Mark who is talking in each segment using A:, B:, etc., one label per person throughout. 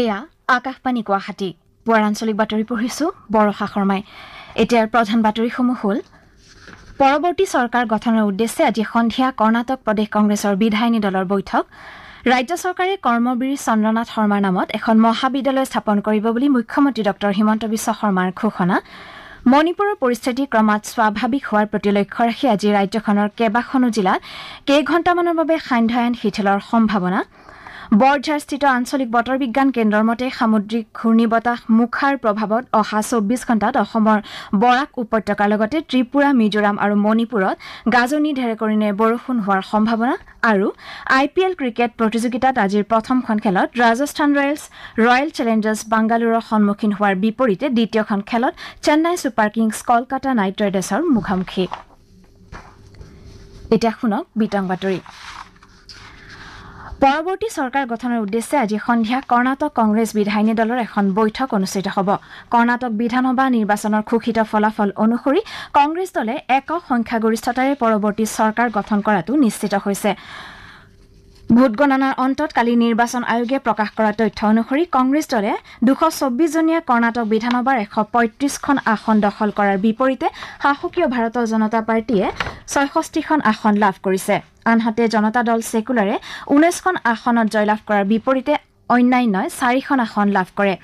A: এয়া আকাশবাণী গুৱাহাটী। পুৱাৰ আঞ্চলিক বাতৰি পঢ়িছো বৰষা শৰ্মাই। এতিয়াৰ প্ৰধান বাতৰিসমূহ হ'ল পৰৱৰ্তী চৰকাৰ গঠনৰ উদ্দেশ্যে আজি সন্ধিয়া কৰ্ণাটক প্ৰদেশ কংগ্ৰেছৰ বিধায়িনী দলৰ বৈঠক ৰাজ্য চৰকাৰে কৰ্মবীৰ চন্দ্ৰনাথ শৰ্মাৰ নামত এখন মহাবিদ্যালয় স্থাপন কৰিব বুলি মুখ্যমন্ত্ৰী ডঃ হিমন্ত বিশ্ব শৰ্মাৰ ঘোষণা। মণিপুৰৰ পৰিস্থিতি ক্ৰমাৎ স্বাভাৱিক হোৱাৰ প্ৰতি লক্ষ্য ৰাখি আজি ৰাজ্যখনৰ কেইবাখনো জিলাত কেইঘণ্টামানৰ বাবে সান্ধ্য আইন শিথিলৰ সম্ভাৱনা। বৰঝাৰস্থিত আঞ্চলিক বতৰ বিজ্ঞান কেন্দ্ৰৰ মতে সামুদ্ৰিক ঘূৰ্ণী বতাহ মুখাৰ প্ৰভাৱত অহা চৌব্বিছ ঘণ্টাত অসমৰ বৰাক উপত্যকাৰ লগতে ত্ৰিপুৰা মিজোৰাম আৰু মণিপুৰত গাজনি ঢেৰেকৰিনে বৰষুণ হোৱাৰ সম্ভাৱনা আৰু আই পি এল ক্ৰিকেট প্ৰতিযোগিতাত আজিৰ প্ৰথমখন খেলত ৰাজস্থান ৰয়েলছ ৰয়েল চেলেঞ্জাৰ্ছ বাংগালোৰৰ সন্মুখীন হোৱাৰ বিপৰীতে দ্বিতীয়খন খেলত Chennai Super Kings Kolkata Knight ৰাইডাৰ্ছৰ মুখামুখি। পৰৱৰ্তী চৰকাৰ গঠনৰ উদ্দেশ্যে আজি সন্ধিয়া কৰ্ণাটক কংগ্ৰেছ বিধায়িনী দলৰ এখন বৈঠক অনুষ্ঠিত হ'ব। কৰ্ণাটক বিধানসভা নিৰ্বাচনৰ ঘোষিত ফলাফল অনুসৰি কংগ্ৰেছ দলে একক সংখ্যাগৰিষ্ঠতাৰে পৰৱৰ্তী চৰকাৰ গঠন কৰাটো নিশ্চিত হৈছে। ভোটগণনাৰ অন্তত কালি নিৰ্বাচন আয়োগে প্ৰকাশ কৰা তথ্য অনুসৰি কংগ্ৰেছ দলে দুশ চৌব্বিছজনীয়া কৰ্ণাটক বিধানসভাৰ এশ পঁয়ত্ৰিছখন আসন দখল কৰাৰ বিপৰীতে শাসকীয় ভাৰতীয় জনতা পাৰ্টীয়ে ছয়ষষ্ঠিখন আসন লাভ কৰিছে। আনহাতে জনতা দল ছেকুলাৰে ঊনৈছখন আসনত জয়লাভ কৰাৰ বিপৰীতে অন্যান্যই চাৰিখন আসন লাভ কৰে।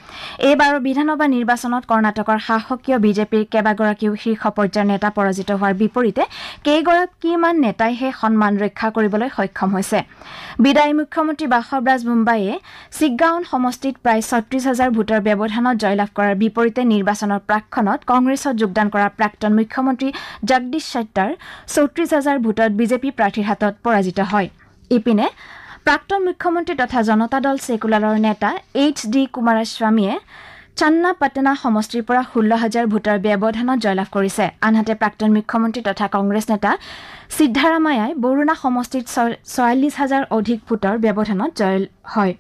A: এইবাৰৰ বিধানসভা নিৰ্বাচনত কৰ্ণাটকৰ শাসকীয় বিজেপিৰ কেইবাগৰাকীও শীৰ্ষ পৰ্যায়ৰ নেতা পৰাজিত হোৱাৰ বিপৰীতে কেইগৰাকীমান নেতাইহে সন্মান ৰক্ষা কৰিবলৈ সক্ষম হৈছে। বিদায়ী মুখ্যমন্ত্ৰী বাসৱৰাজ মুম্বাইয়ে চিগগাঁৱন সমষ্টিত প্ৰায় ছত্ৰিছ হাজাৰ ভোটৰ ব্যৱধানত জয়লাভ কৰাৰ বিপৰীতে নিৰ্বাচনৰ প্ৰাকখনত কংগ্ৰেছত যোগদান কৰা প্ৰাক্তন মুখ্যমন্ত্ৰী জগদীশ শ্বেট্টাৰ চৌত্ৰিছ হাজাৰ ভোটত বিজেপি প্ৰাৰ্থীৰ হাতত পৰাজিত হয়। ইপিনে প্ৰাক্তন মুখ্যমন্ত্ৰী তথা জনতা দল ছেকুলাৰৰ নেতা এইচ ডি কুমাৰাস্বামীয়ে চান্নাপাটনা সমষ্টিৰ পৰা ষোল্ল হাজাৰ ভোটৰ ব্যৱধানত জয়লাভ কৰিছে। আনহাতে প্ৰাক্তন মুখ্যমন্ত্ৰী তথা কংগ্ৰেছ নেতা সিদ্ধাৰামায়াই বৰুণা সমষ্টিত ছয়াল্লিছ হাজাৰ অধিক ভোটৰ ব্যৱধানত জয় হয়।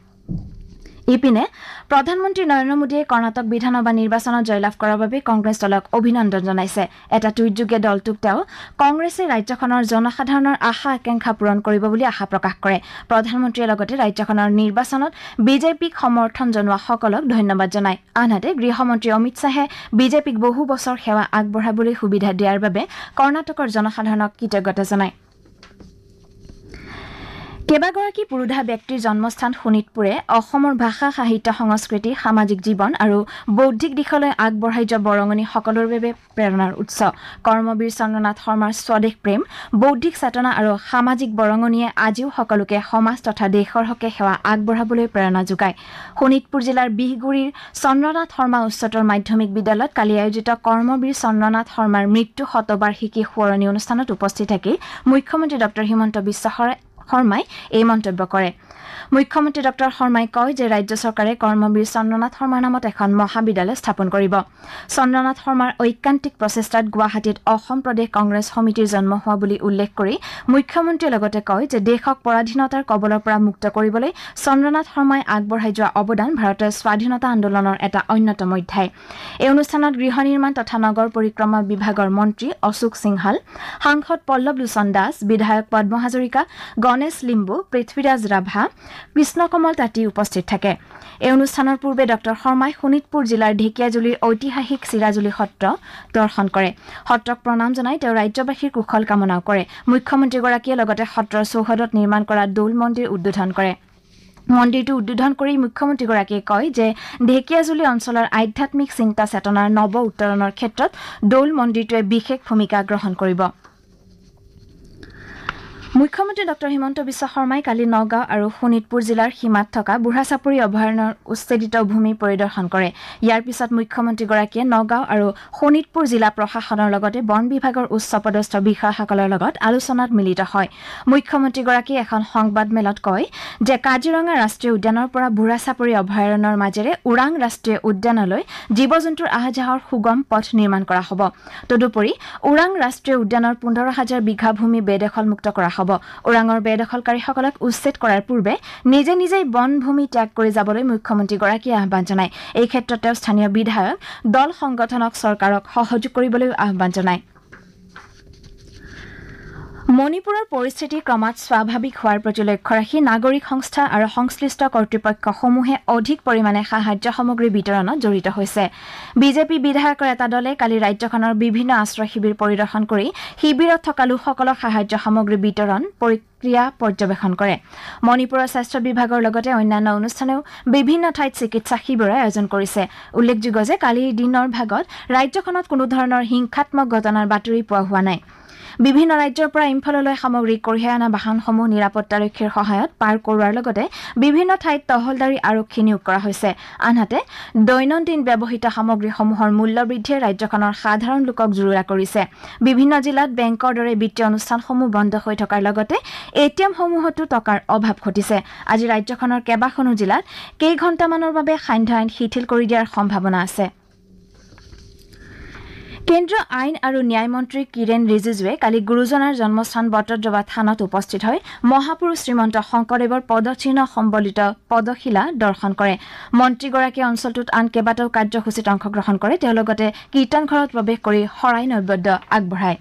A: ইপিনে প্ৰধানমন্ত্ৰী নৰেন্দ্ৰ মোদীয়ে কৰ্ণাটক বিধানসভা নিৰ্বাচনত জয়লাভ কৰাৰ বাবে কংগ্ৰেছ দলক অভিনন্দন জনাইছে। এটা টুইটযোগে দলটোক তেওঁ কংগ্ৰেছে ৰাজ্যখনৰ জনসাধাৰণৰ আশা আকাংক্ষা পূৰণ কৰিব বুলি আশা প্ৰকাশ কৰে। প্ৰধানমন্ত্ৰীয়ে লগতে ৰাজ্যখনৰ নিৰ্বাচনত বিজেপিক সমৰ্থন জনোৱাসকলক ধন্যবাদ জনায়। আনহাতে গৃহমন্ত্ৰী অমিত শ্বাহে বিজেপিক বহু বছৰ সেৱা আগবঢ়াবলৈ সুবিধা দিয়াৰ বাবে কৰ্ণাটকৰ জনসাধাৰণক কৃতজ্ঞতা জনায়। কেইবাগৰাকী পুৰোধা ব্যক্তিৰ জন্মস্থান শোণিতপুৰে অসমৰ ভাষা সাহিত্য সংস্কৃতি সামাজিক জীৱন আৰু বৌদ্ধিক দিশলৈ আগবঢ়াই যোৱা বৰঙণি সকলোৰে বাবে প্ৰেৰণাৰ উৎস। কৰ্মবীৰ চন্দ্ৰনাথ শৰ্মাৰ স্বদেশ প্ৰেম বৌদ্ধিক চেতনা আৰু সামাজিক বৰঙণিয়ে আজিও সকলোকে সমাজ তথা দেশৰ হকে সেৱা আগবঢ়াবলৈ প্ৰেৰণা যোগায়। শোণিতপুৰ জিলাৰ বিহগুৰিৰ চন্দ্ৰনাথ শৰ্মা উচ্চতৰ মাধ্যমিক বিদ্যালয়ত কালি আয়োজিত কৰ্মবীৰ চন্দ্ৰনাথ শৰ্মাৰ মৃত্যু শতবাৰ্ষিকী সোঁৱৰণী অনুষ্ঠানত উপস্থিত থাকি মুখ্যমন্ত্ৰী ডঃ হিমন্ত বিশ্ব শৰ্মাই এই মন্তব্য কৰে। মুখ্যমন্ত্ৰী ডঃ শৰ্মাই কয় যে ৰাজ্য চৰকাৰে কৰ্মবীৰ চন্দ্ৰনাথ শৰ্মাৰ নামত এখন মহাবিদ্যালয় স্থাপন কৰিব। চন্দ্ৰনাথ শৰ্মাৰ ঐকান্তিক প্ৰচেষ্টাত গুৱাহাটীত অসম প্ৰদেশ কংগ্ৰেছ সমিতিৰ জন্ম হোৱা বুলি উল্লেখ কৰি মুখ্যমন্ত্ৰীয়ে লগতে কয় যে দেশক পৰাধীনতাৰ কবলৰ পৰা মুক্ত কৰিবলৈ চন্দ্ৰনাথ শৰ্মাই আগবঢ়াই যোৱা অৱদান ভাৰতৰ স্বাধীনতা আন্দোলনৰ এটা অন্যতম অধ্যায়। এই অনুষ্ঠানত গৃহ নিৰ্মাণ তথা নগৰ পৰিক্ৰমা বিভাগৰ মন্ত্ৰী অশোক সিংহাল সাংসদ পল্লৱ লোচন দাস বিধায়ক পদ্ম হাজৰিকা গণেশ লিম্বু পৃথ্বীৰাজ ৰাভা কৃষ্ণকমল তাঁতী উপস্থিত থাকে। এই অনুষ্ঠানৰ পূৰ্বে ডঃ. শৰ্মাই শোণিতপুৰ জিলাৰ ঢেকিয়াজুলিৰ ঐতিহাসিক চিৰাজুলি সত্ৰ দৰ্শন কৰে। সত্ৰক প্ৰণাম জনাই তেওঁ ৰাজ্যবাসীৰ কুশল কামনাও কৰে। মুখ্যমন্ত্ৰীগৰাকীয়ে লগতে সত্ৰৰ চৌহদত নিৰ্মাণ কৰা দৌল মন্দিৰ উদ্বোধন কৰে। মন্দিৰটো উদ্বোধন কৰি মুখ্যমন্ত্ৰীগৰাকীয়ে কয় যে ঢেকিয়াজুলি অঞ্চলৰ আধ্যাত্মিক চিন্তা চেতনাৰ নৱ উত্তৰণৰ ক্ষেত্ৰত দৌল মন্দিৰটোৱে বিশেষ ভূমিকা গ্ৰহণ কৰিব। মুখ্যমন্ত্ৰী ডঃ হিমন্ত বিশ্ব শৰ্মাই কালি নগাঁও আৰু শোণিতপুৰ জিলাৰ সীমাত থকা বুঢ়াচাপৰি অভয়াৰণ্যৰ উচ্ছেদিত ভূমি পৰিদৰ্শন কৰে। ইয়াৰ পিছত মুখ্যমন্ত্ৰীগৰাকীয়ে নগাঁও আৰু শোণিতপুৰ জিলা প্ৰশাসনৰ লগতে বন বিভাগৰ উচ্চ পদস্থ বিষয়াসকলৰ লগত আলোচনাত মিলিত হয়। মুখ্যমন্ত্ৰীগৰাকীয়ে এখন সংবাদমেলত কয় যে কাজিৰঙা ৰাষ্ট্ৰীয় উদ্যানৰ পৰা বুঢ়াচাপৰি অভয়াৰণ্যৰ মাজেৰে ওৰাং ৰাষ্ট্ৰীয় উদ্যানলৈ জীৱ জন্তুৰ আহ যাহৰ সুগম পথ নিৰ্মাণ কৰা হ'ব। তদুপৰি ওৰাং ৰাষ্ট্ৰীয় উদ্যানৰ পোন্ধৰ হাজাৰ বিঘা ভূমি বেদখলমুক্ত কৰা হ'ব। হ'ব। ওৰাঙৰ বেদখলকাৰীসকলক উচ্ছেদ কৰাৰ পূৰ্বে নিজে নিজেই বনভূমি ত্যাগ কৰি যাবলৈ মুখ্যমন্ত্ৰীগৰাকীয়ে আহ্বান জনায়। এই ক্ষেত্ৰত তেওঁ স্থানীয় বিধায়ক দল সংগঠনক চৰকাৰক সহযোগ কৰিবলৈও আহ্বান জনায়। মণিপুৰৰ পৰিস্থিতি ক্ৰমাৎ স্বাভাৱিক হোৱাৰ প্ৰতি লক্ষ্য ৰাখি নাগৰিক সংস্থা আৰু সংশ্লিষ্ট কৰ্তৃপক্ষসমূহে অধিক পৰিমাণে সাহায্য সামগ্ৰী বিতৰণত জড়িত হৈছে। বিজেপি বিধায়কৰ এটা দলে কালি ৰাজ্যখনৰ বিভিন্ন আশ্ৰয় শিবিৰ পৰিদৰ্শন কৰি শিবিৰত থকা লোকসকলক সাহায্য সামগ্ৰী বিতৰণ প্ৰক্ৰিয়া পৰ্যবেক্ষণ কৰে। মণিপুৰৰ স্বাস্থ্য বিভাগৰ লগতে অন্যান্য অনুষ্ঠানেও বিভিন্ন ঠাইত চিকিৎসা শিবিৰৰ আয়োজন কৰিছে। উল্লেখযোগ্য যে কালিৰ দিনৰ ভাগত ৰাজ্যখনত কোনো ধৰণৰ হিংসাত্মক ঘটনাৰ বাতৰি পোৱা হোৱা নাই। বিভিন্ন ৰাজ্যৰ পৰা ইম্ফললৈ সামগ্ৰী কঢ়িয়াই অনা বাহনসমূহ নিৰাপত্তাৰক্ষীৰ সহায়ত পাৰ কৰোৱাৰ লগতে বিভিন্ন ঠাইত তহলদাৰী আৰক্ষী নিয়োগ কৰা হৈছে। আনহাতে দৈনন্দিন ব্যৱহৃত সামগ্ৰীসমূহৰ মূল্য বৃদ্ধিয়ে ৰাজ্যখনৰ সাধাৰণ লোকক জুৰুলা কৰিছে। বিভিন্ন জিলাত বেংকৰ দৰে বিত্তীয় অনুষ্ঠানসমূহ বন্ধ হৈ থকাৰ লগতে এ টি এমসমূহতো টকাৰ অভাৱ ঘটিছে। আজি ৰাজ্যখনৰ কেইবাখনো জিলাত কেইঘণ্টামানৰ বাবে সান্ধ্য আইন শিথিল কৰি দিয়াৰ সম্ভাৱনা আছে। কেন্দ্ৰীয় আইন আৰু ন্যায় মন্ত্ৰী কিৰেণ ৰিজিজুৱে কালি গুৰুজনাৰ জন্মস্থান বটদ্ৰৱা থানত উপস্থিত হৈ মহাপুৰুষ শ্ৰীমন্ত শংকৰদেৱৰ পদচিহ্ন সম্বলিত পদশিলা দৰ্শন কৰে। মন্ত্ৰীগৰাকীয়ে অঞ্চলটোত আন কেইবাটাও কাৰ্যসূচীত অংশগ্ৰহণ কৰে। তেওঁ লগতে কীৰ্তনঘৰত প্ৰৱেশ কৰি শৰাই নৈবদ্য আগবঢ়ায়।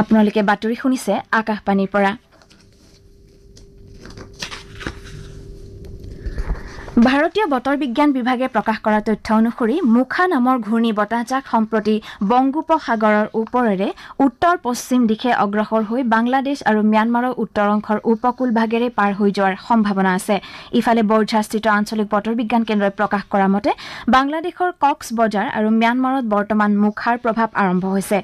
A: আপোনালোকে বাতৰি শুনিছে আকাশবাণীৰ পৰা। ভাৰতীয় বতৰ বিজ্ঞান বিভাগে প্ৰকাশ কৰা তথ্য অনুসৰি মুখা নামৰ ঘূৰ্ণী বতাহজাক সম্প্ৰতি বংগোপসাগৰৰ ওপৰেৰে উত্তৰ পশ্চিম দিশে অগ্ৰসৰ হৈ বাংলাদেশ আৰু ম্যানমাৰৰ উত্তৰ অংশৰ উপকূল ভাগেৰে পাৰ হৈ যোৱাৰ সম্ভাৱনা আছে। ইফালে বৰ্ঝাস্থিত আঞ্চলিক বতৰ বিজ্ঞান কেন্দ্ৰই প্ৰকাশ কৰা মতে বাংলাদেশৰ কক্স বজাৰ আৰু ম্যানমাৰত বৰ্তমান মুখাৰ প্ৰভাৱ আৰম্ভ হৈছে।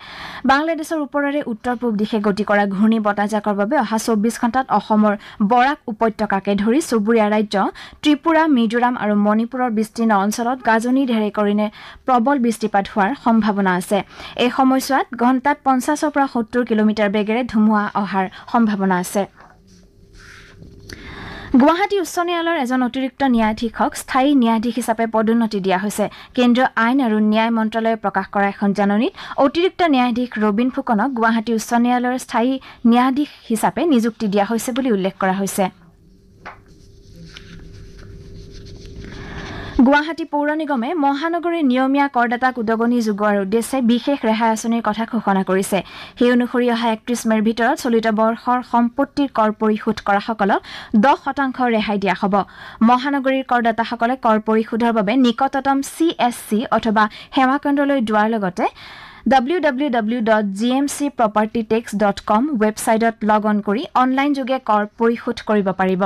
A: বাংলাদেশৰ ওপৰেৰে উত্তৰ পূব দিশে গতি কৰা ঘূৰ্ণী বতাহজাকৰ বাবে অহা চৌব্বিছ ঘণ্টাত অসমৰ বৰাক উপত্যকাকে ধৰি চুবুৰীয়া ৰাজ্য ত্ৰিপুৰা মিজোৰাম আৰু মণিপুৰৰ বিস্তীৰ্ণ অঞ্চলত গাজনি ঢেৰেকৰিনে প্ৰবল বৃষ্টিপাত হোৱাৰ সম্ভাৱনা আছে। এই সময়ছোৱাত ঘণ্টাত পঞ্চাছৰ পৰা সত্তৰ কিলোমিটাৰ বেগেৰে ধুমুহা অহাৰ সম্ভাৱনা আছে। গুৱাহাটী উচ্চ ন্যায়ালয়ৰ এজন অতিৰিক্ত ন্যায়াধীশক স্থায়ী ন্যায়াধীশ হিচাপে পদোন্নতি দিয়া হৈছে। কেন্দ্ৰীয় আইন আৰু ন্যায় মন্ত্ৰালয়ে প্ৰকাশ কৰা এখন জাননীত অতিৰিক্ত ন্যায়াধীশ ৰবীন ফুকনক গুৱাহাটী উচ্চ ন্যায়ালয়ৰ স্থায়ী ন্যায়াধীশ হিচাপে নিযুক্তি দিয়া হৈছে বুলি উল্লেখ কৰা হৈছে। গুৱাহাটী পৌৰ নিগমে মহানগৰীৰ নিয়মীয়া কৰদাতাক উদগনি যোগোৱাৰ উদ্দেশ্যে বিশেষ ৰেহাই আঁচনিৰ কথা ঘোষণা কৰিছে। সেই অনুসৰি অহা একত্ৰিছ মেৰ ভিতৰত চলিত বৰ্ষৰ সম্পত্তিৰ কৰ পৰিশোধ কৰাসকলক দহ শতাংশ ৰেহাই দিয়া হ'ব। মহানগৰীৰ কৰদাতাসকলে কৰ পৰিশোধৰ বাবে নিকটতম চি এছ চি অথবা সেৱাকেন্দ্ৰলৈ যোৱাৰ লগতে W W W dot G M C property tax dot com ৱেবছাইটত লগ অন কৰি অনলাইন যোগে কৰ পৰিশোধ কৰিব পাৰিব।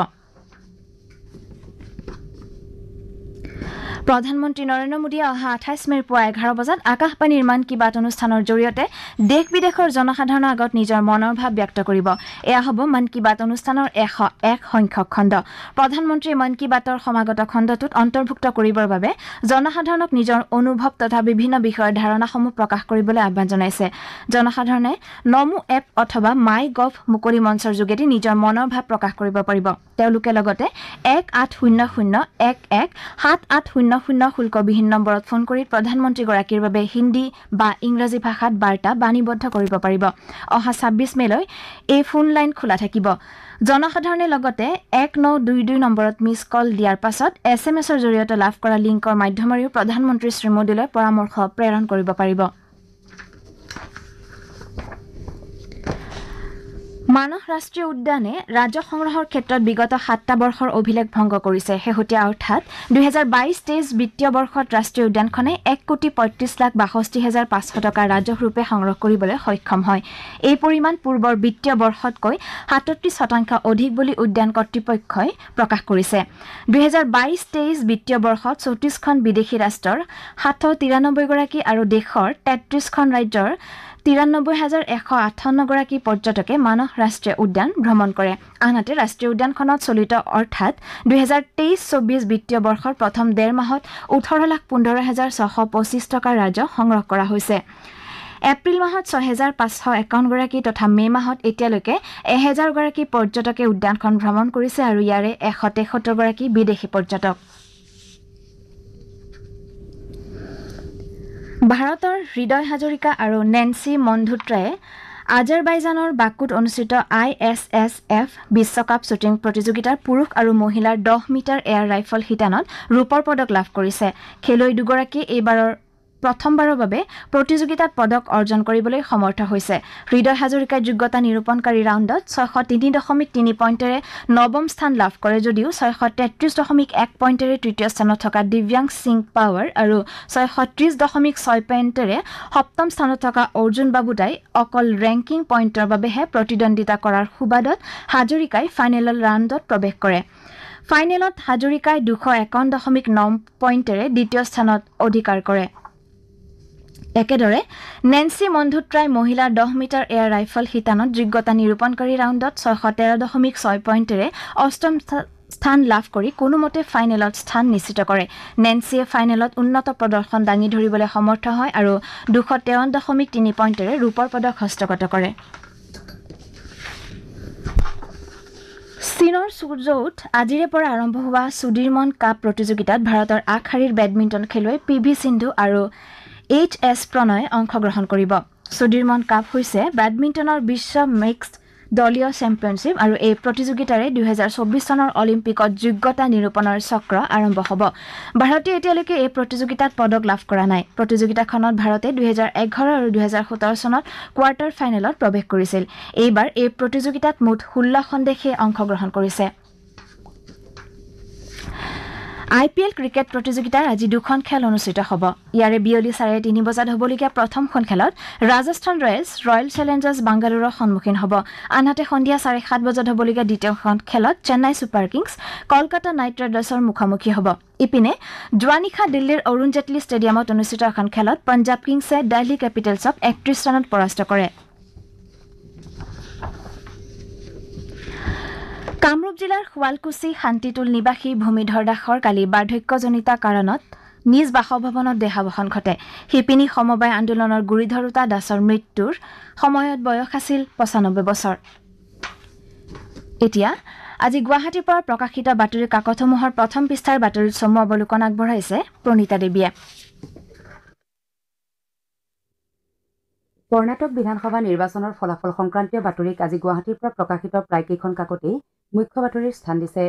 A: প্ৰধানমন্ত্ৰী নৰেন্দ্ৰ মোদীয়ে অহা আঠাইছ মেৰ পুৱা এঘাৰ বজাত আকাশবাণীৰ মন কী বাত অনুষ্ঠানৰ জৰিয়তে দেশ বিদেশৰ জনসাধাৰণৰ আগত নিজৰ মনৰ ভাৱ ব্যক্ত কৰিব। এয়া হ'ব মন কী বাত অনুষ্ঠানৰ এশ এক সংখ্যক খণ্ড। প্ৰধানমন্ত্ৰীয়ে মন কী বাতৰ সমাগত খণ্ডটোত অন্তৰ্ভুক্ত কৰিবৰ বাবে জনসাধাৰণক নিজৰ অনুভৱ তথা বিভিন্ন বিষয়ৰ ধাৰণাসমূহ প্ৰকাশ কৰিবলৈ আহ্বান জনাইছে। জনসাধাৰণে নমো এপ অথবা মাই গভ মুকলি মঞ্চৰ যোগেদি নিজৰ মনৰ ভাৱ প্ৰকাশ কৰিব পাৰিব। তেওঁলোকে লগতে এক আঠ শূন্য শূন্য এক এক সাত আঠ শূন্য শূন্য শুল্কবিহীন নম্বৰত ফোন কৰি প্ৰধানমন্ত্ৰীগৰাকীৰ বাবে হিন্দী বা ইংৰাজী ভাষাত বাৰ্তা বাণীবদ্ধ কৰিব পাৰিব। অহা ছাব্বিছ মেলৈ এই ফোন লাইন খোলা থাকিব। জনসাধাৰণে লগতে এক ন দুই দুই নম্বৰত মিছ কল দিয়াৰ পাছত এছ এম এছৰ জৰিয়তে লাভ কৰা লিংকৰ মাধ্যমেৰেও প্ৰধানমন্ত্ৰী শ্ৰীমোদীলৈ পৰামৰ্শ প্ৰেৰণ কৰিব পাৰিব। মানস ৰাষ্ট্ৰীয় উদ্যানে ৰাজহ সংগ্ৰহৰ ক্ষেত্ৰত বিগত সাতটা বৰ্ষৰ অভিলেখ ভংগ কৰিছে। শেহতীয়া অৰ্থাৎ দুহেজাৰ বাইছ তেইছ বিত্তীয় বৰ্ষত ৰাষ্ট্ৰীয় উদ্যানখনে এক কোটি পঁয়ত্ৰিছ লাখ বাষষ্ঠি হাজাৰ পাঁচশ টকা ৰাজহ ৰূপে সংগ্ৰহ কৰিবলৈ সক্ষম হয়। এই পৰিমাণ পূৰ্বৰ বিত্তীয় বৰ্ষতকৈ সাতত্ৰিছ শতাংশ অধিক বুলি উদ্যান কৰ্তৃপক্ষই প্ৰকাশ কৰিছে। দুহেজাৰ বাইছ তেইছ বিত্তীয় বৰ্ষত চৌত্ৰিছখন বিদেশী ৰাষ্ট্ৰৰ সাতশ তিৰানব্বৈগৰাকী আৰু দেশৰ তেত্ৰিছখন ৰাজ্যৰ তিৰান্নব্বৈ হাজাৰ এশ আঠাৱন্নগৰাকী পৰ্যটকে মানস ৰাষ্ট্ৰীয় উদ্যান ভ্ৰমণ কৰে। আনহাতে ৰাষ্ট্ৰীয় উদ্যানখনত চলিত অৰ্থাৎ দুহেজাৰ তেইছ চৌবিছ বিত্তীয় বৰ্ষৰ প্ৰথম ডেৰ মাহত ওঠৰ লাখ পোন্ধৰ হাজাৰ ছশ পঁচিছ টকাৰ ৰাজহ সংগ্ৰহ কৰা হৈছে। এপ্ৰিল মাহত ছহেজাৰ পাঁচশ একাৱন্নগৰাকী তথা মে' মাহত এতিয়ালৈকে এহেজাৰগৰাকী পৰ্যটকে উদ্যানখন ভ্ৰমণ কৰিছে আৰু ইয়াৰে এশ তেসত্তৰগৰাকী বিদেশী পৰ্যটক। ভাৰতৰ হৃদয় হাজৰিকা আৰু নেন্সী মন্ধুত্ৰায়ে আজাৰবাইজানৰ বাকুত অনুষ্ঠিত আই এছ এছ এফ বিশ্বকাপ শ্বুটিং প্ৰতিযোগিতাৰ পুৰুষ আৰু মহিলাৰ দহ মিটাৰ এয়াৰ ৰাইফল শিতানত ৰূপৰ পদক লাভ কৰিছে। খেলুৱৈ দুগৰাকীয়ে এইবাৰৰ প্ৰথমবাৰৰ বাবে প্ৰতিযোগিতাত পদক অৰ্জন কৰিবলৈ সমৰ্থ হৈছে। হৃদয় হাজৰিকাৰ যোগ্যতা নিৰূপণকাৰী ৰাউণ্ডত ছয়শ তিনি দশমিক তিনি পইণ্টেৰে নৱম স্থান লাভ কৰে যদিও ছয়শ তেত্ৰিছ দশমিক এক পইণ্টেৰে তৃতীয় স্থানত থকা দিব্যাং সিং পাৱাৰ আৰু ছয়শ ত্ৰিছ দশমিক ছয় পইণ্টেৰে সপ্তম স্থানত থকা অৰ্জুন বাবুদাই অকল ৰেংকিং পইণ্টৰ বাবেহে প্ৰতিদ্বন্দ্বিতা কৰাৰ সুবাদত হাজৰিকাই ফাইনেল ৰাউণ্ডত প্ৰৱেশ কৰে। ফাইনেলত হাজৰিকাই দুশ একাৱন্ন দশমিক ন পইণ্টেৰে দ্বিতীয় স্থানত অধিকাৰ কৰে। একেদৰে নেন্সি মন্ধুত্ৰাই মহিলাৰ দহ মিটাৰ এয়াৰ ৰাইফল শিতানত যোগ্যতা নিৰূপণকাৰী ৰাউণ্ডত ছয়শ তেৰ দশমিক ছয় পইণ্টেৰে অষ্টম স্থান লাভ কৰি কোনোমতে ফাইনেলত স্থান নিশ্চিত কৰে। নেন্সিয়ে ফাইনেলত উন্নত প্ৰদৰ্শন দাঙি ধৰিবলৈ সমৰ্থ হয় আৰু দুশ তেৱন্ন দশমিক তিনি পইণ্টেৰে ৰূপৰ পদক হস্তগত কৰে। চীনৰ চুজৌত আজিৰে পৰা আৰম্ভ হোৱা সুদীৰমন কাপ প্ৰতিযোগিতাত ভাৰতৰ আগশাৰীৰ বেডমিণ্টন খেলুৱৈ পি ভি সিন্ধু আৰু এইচ এছ প্ৰণয়ে অংশগ্ৰহণ কৰিব। সুদীৰমন কাপ হৈছে বেডমিণ্টনৰ বিশ্ব মিক্সড দলীয় চেম্পিয়নশ্বিপ আৰু এই প্ৰতিযোগিতাৰে দুহেজাৰ চৌবিছ চনৰ অলিম্পিকত যোগ্যতা নিৰূপণৰ চক্ৰ আৰম্ভ হ'ব। ভাৰতে এতিয়ালৈকে এই প্ৰতিযোগিতাত পদক লাভ কৰা নাই। প্ৰতিযোগিতাখনত ভাৰতে দুহেজাৰ এঘাৰ আৰু দুহেজাৰ সোতৰ চনত কোৱাৰ্টাৰ ফাইনেলত প্ৰৱেশ কৰিছিল। এইবাৰ এই প্ৰতিযোগিতাত মুঠ ষোল্লখন দেশে অংশগ্ৰহণ কৰিছে। আই পি এল ক্ৰিকেট প্ৰতিযোগিতাৰ আজি দুখন খেল অনুষ্ঠিত হ'ব। ইয়াৰে বিয়লি চাৰে তিনি বজাত হ'বলগীয়া প্ৰথমখন খেলত ৰাজস্থান ৰয়েলছ ৰয়েল চেলেঞ্জাৰ্ছ বাংগালোৰৰ সন্মুখীন হ'ব। আনহাতে সন্ধিয়া চাৰে সাত বজাত হ'বলগীয়া দ্বিতীয়খন খেলত Chennai Super Kings Kolkata Knight ৰাইডাৰ্ছৰ মুখামুখি হ'ব। ইপিনে যোৱা নিশা দিল্লীৰ অৰুণ জেটলী ষ্টেডিয়ামত অনুষ্ঠিত এখন খেলত পঞ্জাৱ কিংছে দিল্লী কেপিটেলছক একত্ৰিছ ৰানত পৰাস্ত কৰে। কামৰূপ জিলাৰ শুৱালকুছি শান্তিটোল নিবাসী ভূমিধৰ দাসৰ কালি বাৰ্ধক্যজনিত কাৰণত নিজ বাসভৱনত দেহাৱসান ঘটে। শিপিনী সমবায় আন্দোলনৰ গুৰি ধৰোতা দাসৰ মৃত্যুৰ সময়ত বয়স আছিল পঁচানব্বৈ বছৰ। এতিয়া আজি গুৱাহাটীৰ পৰা প্ৰকাশিত বাতৰি কাকতসমূহৰ প্ৰথম পৃষ্ঠাৰ বাতৰিত চমু অৱলোকন আগবঢ়াইছে প্ৰণীতা দেৱীয়ে।
B: কৰ্ণাটক বিধানসভা নিৰ্বাচনৰ ফলাফল সংক্ৰান্তীয় বাতৰিক আজি গুৱাহাটীৰ পৰা প্ৰকাশিত প্ৰায়কেইখন কাকতেই মুখ্য বাতৰিৰ স্থান দিছে।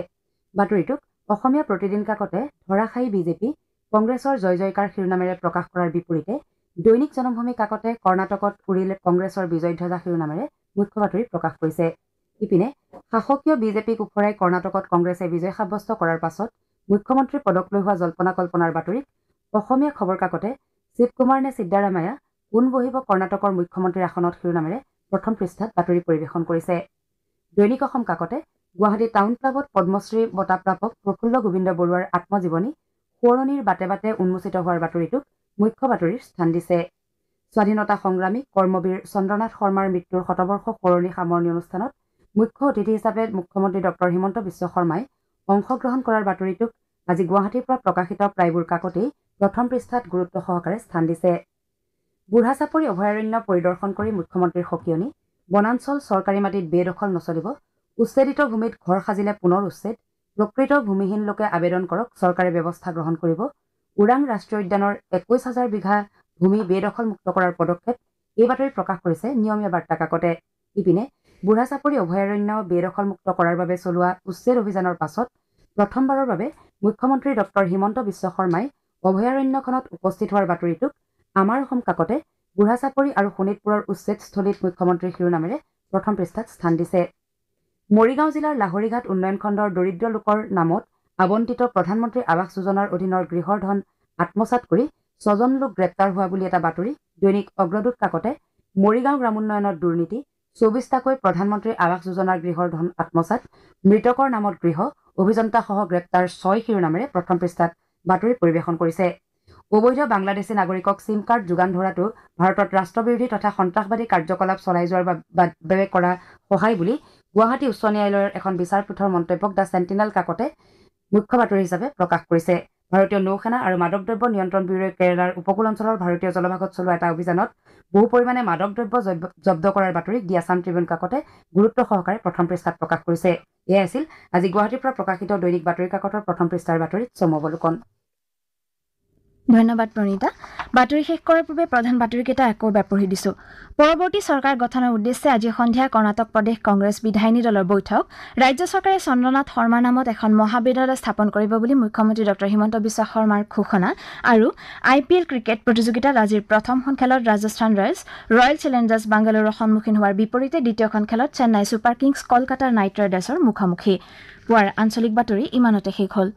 B: বাতৰিটোক অসমীয়া প্ৰতিদিন কাকতে ধৰাশায়ী বিজেপি কংগ্ৰেছৰ জয় জয়কাৰ শিৰোনামেৰে প্ৰকাশ কৰাৰ বিপৰীতে দৈনিক জনমভূমি কাকতে কৰ্ণাটকত উৰিলে কংগ্ৰেছৰ বিজয় ধ্বজা শিৰোনামেৰে মুখ্য বাতৰি প্ৰকাশ কৰিছে। ইপিনে শাসকীয় বিজেপিক ওফৰাই কৰ্ণাটকত কংগ্ৰেছে বিজয় সাব্যস্ত কৰাৰ পাছত মুখ্যমন্ত্ৰী পদক লৈ হোৱা জল্পনা কল্পনাৰ বাতৰিক অসমীয়া খবৰ কাকতে শিৱকুমাৰ নে সিদ্দাৰামায়া কোন বহিব কৰ্ণাটকৰ মুখ্যমন্ত্ৰীৰ আসনত শিৰোনামেৰে প্ৰথম পৃষ্ঠাত বাতৰি পৰিৱেশন কৰিছে। দৈনিক অসম কাকতে গুৱাহাটী টাউন ক্লাবত পদ্মশ্ৰী বঁটা প্ৰাপক প্ৰফুল্ল গোবিন্দ বৰুৱাৰ আত্মজীৱনী সোঁৱৰণিৰ বাটে বাটে উন্মোচিত হোৱাৰ বাতৰিটোক মুখ্য বাতৰিৰ স্থান দিছে। স্বাধীনতা সংগ্ৰামী কৰ্মবীৰ চন্দ্ৰনাথ শৰ্মাৰ মৃত্যুৰ শতবৰ্ষ সোঁৱৰণি সামৰণি অনুষ্ঠানত মুখ্য অতিথি হিচাপে মুখ্যমন্ত্ৰী ডক্টৰ হিমন্ত বিশ্ব শৰ্মাই অংশগ্ৰহণ কৰাৰ বাতৰিটোক আজি গুৱাহাটীৰ পৰা প্ৰকাশিত প্ৰায়বোৰ কাকতেই প্ৰথম পৃষ্ঠাত গুৰুত্ব সহকাৰে স্থান দিছে। বুঢ়াচাপৰি অভয়াৰণ্য পৰিদৰ্শন কৰি মুখ্যমন্ত্ৰীৰ সকিয়নি বনাঞ্চল চৰকাৰী মাটিত বেদখল নচলিব উচ্ছেদিত ভূমিত ঘৰ সাজিলে পুনৰ উচ্ছেদ প্ৰকৃত ভূমিহীন লোকে আবেদন কৰক চৰকাৰে ব্যৱস্থা গ্ৰহণ কৰিব ওৰাং ৰাষ্ট্ৰীয় উদ্যানৰ একৈছ হাজাৰ বিঘা ভূমি বেদখল মুক্ত কৰাৰ পদক্ষেপ এই বাতৰি প্ৰকাশ কৰিছে নিয়মীয়া বাৰ্তা কাকতে ইপিনে বুঢ়াচাপৰি অভয়াৰণ্য বেদখল মুক্ত কৰাৰ বাবে চলোৱা উচ্ছেদ অভিযানৰ পাছত প্ৰথমবাৰৰ বাবে মুখ্যমন্ত্ৰী ডক্টৰ হিমন্ত বিশ্ব শৰ্মাই অভয়াৰণ্যখনত উপস্থিত হোৱাৰ বাতৰিটোক আমাৰ অসম কাকতে বুঢ়াচাপৰি আৰু শোণিতপুৰৰ উচ্ছেদস্থলীত মুখ্যমন্ত্ৰীৰ শিৰোনামেৰে প্ৰথম পৃষ্ঠাত স্থান দিছে। মৰিগাঁও জিলাৰ লাহৰীঘাট উন্নয়ন খণ্ডৰ দৰিদ্ৰ লোকৰ নামত আবণ্টিত প্ৰধানমন্ত্ৰী আৱাস যোজনাৰ অধীনৰ গৃহৰ ধন আত্মসাত কৰি ছজন লোক গ্ৰেপ্তাৰ হোৱা বুলি এটা বাতৰি দৈনিক অগ্ৰদূত কাকতে মৰিগাঁও গ্ৰামোন্নয়নত দুৰ্নীতি চৌবিছটাকৈ প্ৰধানমন্ত্ৰী আৱাস যোজনাৰ গৃহৰ ধন আত্মসাত মৃতকৰ নামত গৃহ অভিযন্তাসহ গ্ৰেপ্তাৰ ছয় শিৰোনামেৰে প্ৰথম পৃষ্ঠাত বাতৰি পৰিৱেশন কৰিছে। অবৈধ বাংলাদেশী নাগৰিকক চিম কাৰ্ড যোগান ধৰাটো ভাৰতত ৰাষ্ট্ৰবিৰোধী তথা সন্ত্ৰাসবাদী কাৰ্যকলাপ চলাই যোৱাৰ বাবে কৰা সহায় বুলি গুৱাহাটী উচ্চ ন্যায়ালয়ৰ এখন বিচাৰপীঠৰ মন্তব্যক দ্য চেণ্টিনেল কাকতে মুখ্য বাতৰি হিচাপে প্ৰকাশ কৰিছে। ভাৰতীয় নৌসেনা আৰু মাদক দ্ৰব্য নিয়ন্ত্ৰণ ব্যুৰোই কেৰালাৰ উপকূল অঞ্চলৰ ভাৰতীয় জলভাগত চলোৱা এটা অভিযানত বহু পৰিমাণে মাদক দ্ৰব্য জব্দ কৰাৰ বাতৰিক দি আছাম ট্ৰিবিউন কাকতে গুৰুত্ব সহকাৰে প্ৰথম পৃষ্ঠাত প্ৰকাশ কৰিছে। এয়াই আছিল আজি গুৱাহাটীৰ পৰা প্ৰকাশিত দৈনিক বাতৰি কাকতৰ প্ৰথম পৃষ্ঠাৰ বাতৰিত চমু অৱলোকন।
A: ধন্যবাদ প্ৰণীতা। বাতৰি শেষ কৰাৰ পূৰ্বে প্ৰধান বাতৰিকেইটা আকৌ এবাৰ পঢ়ি দিছো। পৰৱৰ্তী চৰকাৰ গঠনৰ উদ্দেশ্যে আজি সন্ধিয়া কৰ্ণাটক প্ৰদেশ কংগ্ৰেছ বিধায়িনী দলৰ বৈঠক। ৰাজ্য চৰকাৰে চন্দ্ৰনাথ শৰ্মাৰ নামত এখন মহাবিদ্যালয় স্থাপন কৰিব বুলি মুখ্যমন্ত্ৰী ডঃ হিমন্ত বিশ্ব শৰ্মাৰ ঘোষণা আৰু আই পি এল ক্ৰিকেট প্ৰতিযোগিতাত আজিৰ প্ৰথমখন খেলত ৰাজস্থান ৰয়েলছ ৰয়েল চেলেঞ্জাৰ্ছ বাংগালোৰৰ সন্মুখীন হোৱাৰ বিপৰীতে দ্বিতীয়খন খেলত চেন্নাই ছুপাৰ কিংছ কলকাতাৰ নাইট ৰাইডাৰ্ছৰ মুখামুখি। পুৱাৰ আঞ্চলিক বাতৰি ইমানতে শেষ হ'ল।